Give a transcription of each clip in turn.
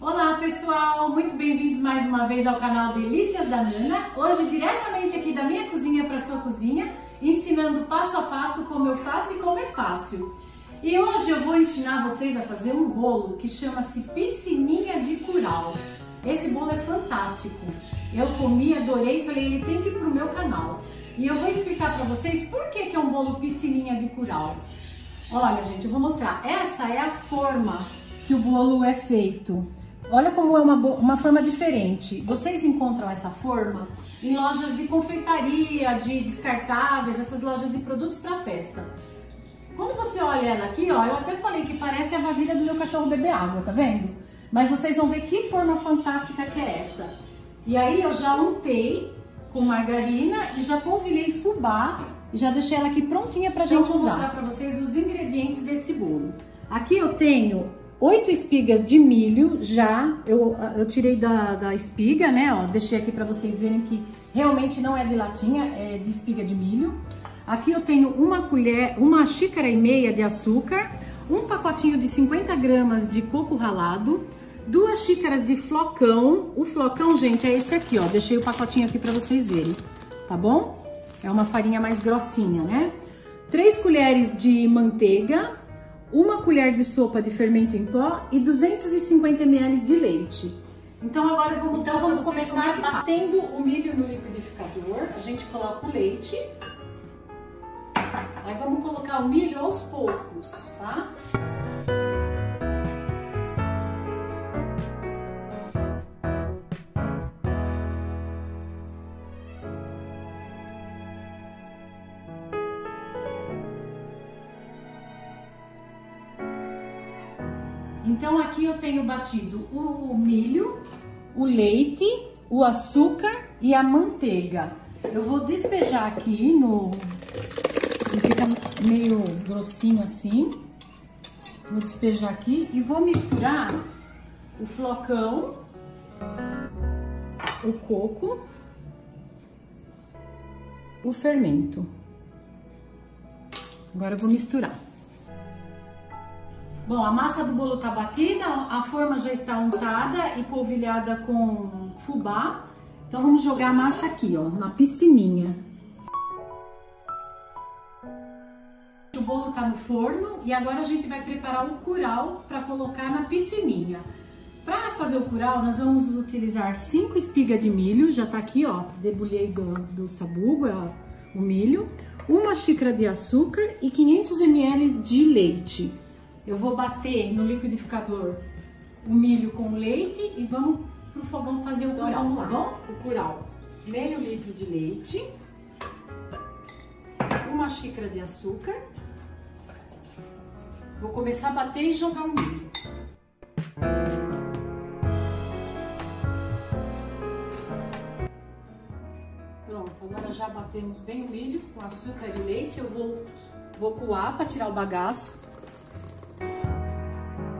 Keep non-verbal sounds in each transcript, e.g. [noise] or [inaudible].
Olá pessoal, muito bem-vindos mais uma vez ao canal Delícias da Nana. Hoje diretamente aqui da minha cozinha para sua cozinha, ensinando passo a passo como eu faço e como é fácil. E hoje eu vou ensinar vocês a fazer um bolo que chama-se piscininha de curau. Esse bolo é fantástico. Eu comi, adorei e falei, ele tem que ir pro meu canal. E eu vou explicar para vocês por que, que é um bolo piscininha de curau. Olha, gente, eu vou mostrar. Essa é a forma que o bolo é feito. Olha como é uma, uma forma diferente. Vocês encontram essa forma em lojas de confeitaria, de descartáveis, essas lojas de produtos para festa. Quando você olha ela aqui, ó, eu até falei que parece a vasilha do meu cachorro beber água, tá vendo? Mas vocês vão ver que forma fantástica que é essa. E aí eu já untei com margarina e já polvilhei fubá e já deixei ela aqui prontinha pra gente usar. Eu vou mostrar pra vocês os ingredientes desse bolo. Aqui eu tenho oito espigas de milho já, eu, eu tirei da, da espiga, né, ó, deixei aqui para vocês verem que realmente não é de latinha, é de espiga de milho. Aqui eu tenho uma colher, uma xícara e meia de açúcar, um pacotinho de 50 gramas de coco ralado, duas xícaras de flocão, o flocão, gente, é esse aqui, ó, deixei o pacotinho aqui para vocês verem, tá bom? É uma farinha mais grossinha, né? Três colheres de manteiga, uma colher de sopa de fermento em pó e 250 ml de leite. Então agora eu vou mostrar então, vamos começar é batendo o milho no liquidificador. A gente coloca o leite. Aí vamos colocar o milho aos poucos, tá? Então aqui eu tenho batido o milho, o leite, o açúcar e a manteiga. Eu vou despejar aqui no... Fica meio grossinho assim. Vou despejar aqui e vou misturar o flocão, o coco, o fermento. Agora eu vou misturar. Bom, a massa do bolo tá batida, a forma já está untada e polvilhada com fubá. Então vamos jogar a massa aqui, ó, na piscininha. O bolo tá no forno e agora a gente vai preparar o curau para colocar na piscininha. Para fazer o curau, nós vamos utilizar 5 espigas de milho, já tá aqui, ó, debulhei do, do sabugo, ó, o milho, uma xícara de açúcar e 500 ml de leite. Eu vou bater no liquidificador o milho com leite e vamos pro fogão fazer o curau, tá bom? O curau. Meio litro de leite, uma xícara de açúcar. Vou começar a bater e jogar o milho. Pronto, agora já batemos bem o milho com açúcar e leite. Eu vou, vou coar para tirar o bagaço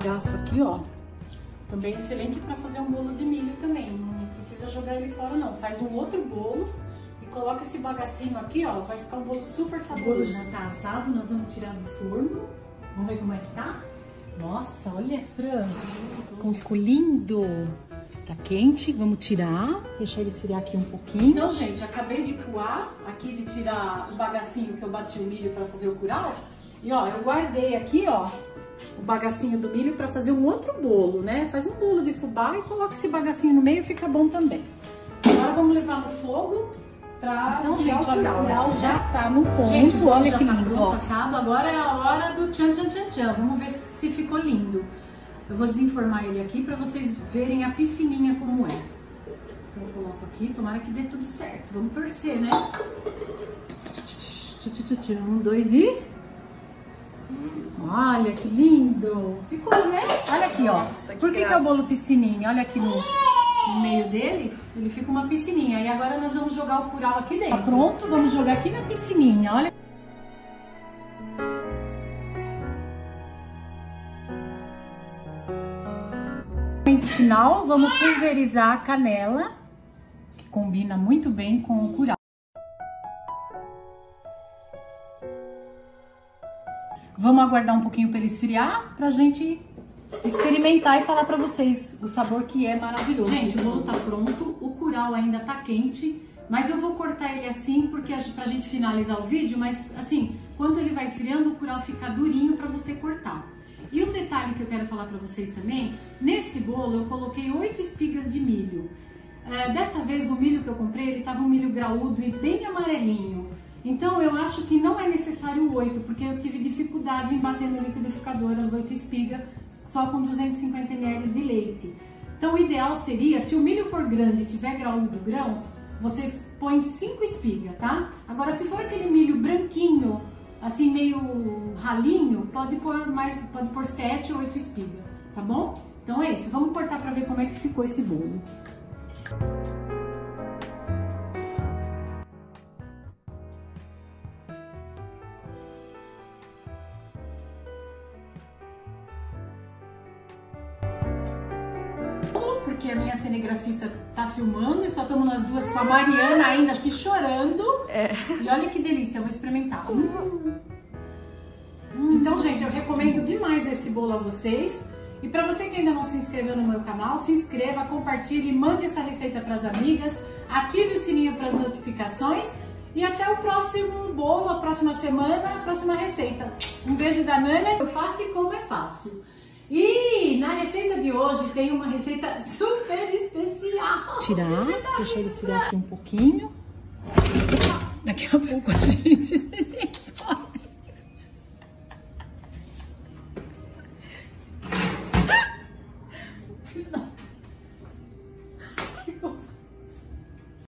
bagaço aqui, ó. Também excelente para fazer um bolo de milho também. Não precisa jogar ele fora, não. Faz um outro bolo e coloca esse bagacinho aqui, ó. Vai ficar um bolo super saboroso. O bolo já tá assado, nós vamos tirar do forno. Vamos ver como é que tá? Nossa, olha, Fran. Como ficou lindo. Tá quente, vamos tirar. Deixar ele esfriar aqui um pouquinho. Então, gente, acabei de coar aqui, de tirar o bagacinho que eu bati o milho para fazer o curau. E, ó, eu guardei aqui, ó, o bagacinho do milho para fazer um outro bolo, né? Faz um bolo de fubá e coloca esse bagacinho no meio, fica bom também. Agora vamos levar no fogo pra Então, gente, olha, o grau já tá no ponto. Gente, olha que tá lindo, tá. Passado, agora é a hora do tchan tchan tchan tchan. Vamos ver se ficou lindo. Eu vou desenformar ele aqui para vocês verem a piscininha como é. Então, eu coloco aqui, tomara que dê tudo certo. Vamos torcer, né? Um, dois e... Olha que lindo! Ficou, né? Olha aqui, ó. Nossa, Por que, que, é o bolo piscininha? Olha aqui no, no, meio dele, ele fica uma piscininha. E agora nós vamos jogar o curau aqui dentro. Pronto, vamos jogar aqui na piscininha, olha. No final, vamos pulverizar a canela, que combina muito bem com o curau. Vamos aguardar um pouquinho para ele esfriar pra gente experimentar e falar pra vocês o sabor que é maravilhoso. Gente, o bolo tá pronto, o curau ainda tá quente, mas eu vou cortar ele assim porque pra gente finalizar o vídeo, mas assim, quando ele vai esfriando, o curau fica durinho pra você cortar. E um detalhe que eu quero falar pra vocês também, nesse bolo eu coloquei oito espigas de milho. É, dessa vez o milho que eu comprei, ele tava um milho graúdo e bem amarelinho. Então eu acho que não é necessário oito, porque eu tive dificuldade em bater no liquidificador as oito espigas só com 250 ml de leite. Então o ideal seria, se o milho for grande e tiver graúdo grão, vocês põem cinco espigas, tá? Agora se for aquele milho branquinho, assim meio ralinho, pode pôr mais, pode pôr sete ou oito espigas, tá bom? Então é isso, vamos cortar para ver como é que ficou esse bolo. Porque a minha cinegrafista tá filmando e só estamos nós duas com a Mariana ainda aqui chorando. É. E olha que delícia, eu vou experimentar. Hum. Hum. Então, gente, eu recomendo demais esse bolo a vocês. E para você que ainda não se inscreveu no meu canal, se inscreva, compartilhe, mande essa receita para as amigas, ative o sininho para as notificações e até o próximo bolo, a próxima semana, a próxima receita. Um beijo da Nana, eu faço e como é fácil. E na receita de hoje tem uma receita [laughs] super especial. Tirar, deixar ele esfriar aqui um pouquinho. Daqui a pouco a gente